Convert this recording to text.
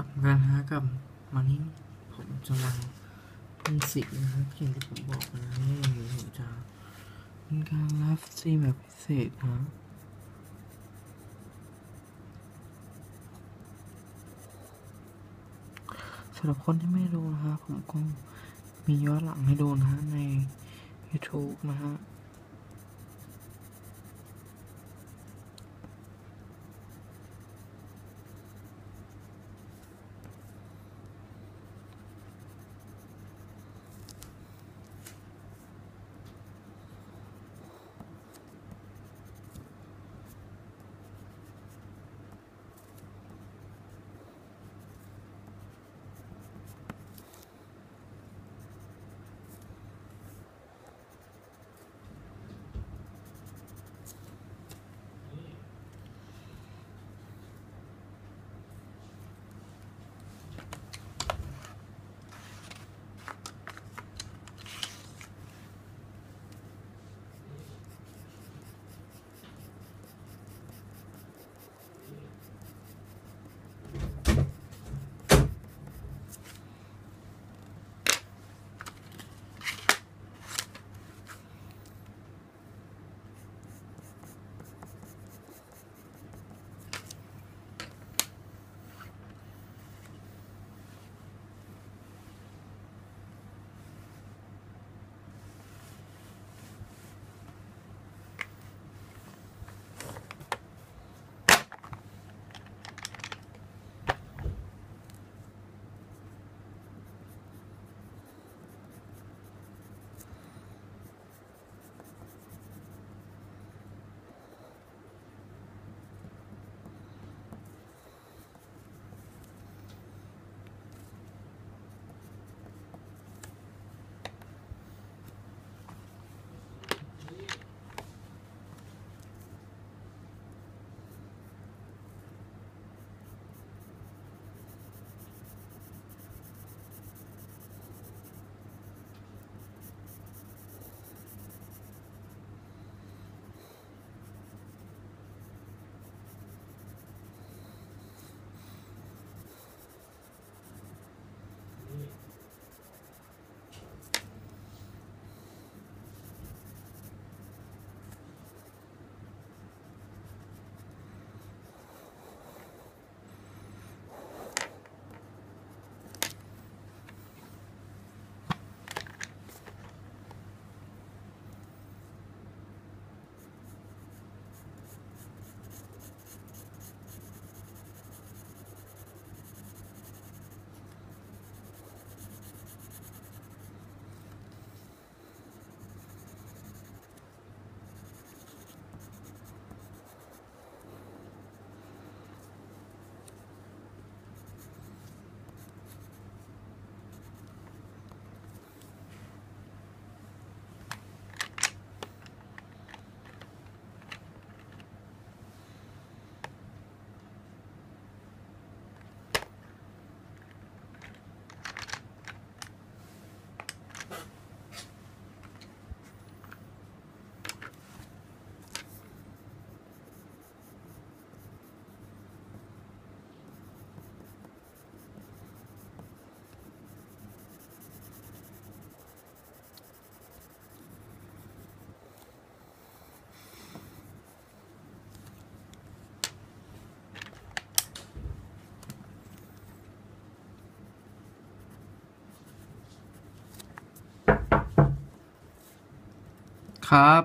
กับการฮะกับมันนี่ผมจะมาเป็นสินะครับอย่างที่ผมบอกนะนี่ผมจะเป็นการไลฟ์สตรีมแบบพิเศษนะสำหรับคนที่ไม่รู้นะฮะผมก็มีย้อนหลังให้ดูนะฮะใน YouTube นะฮะ ครับ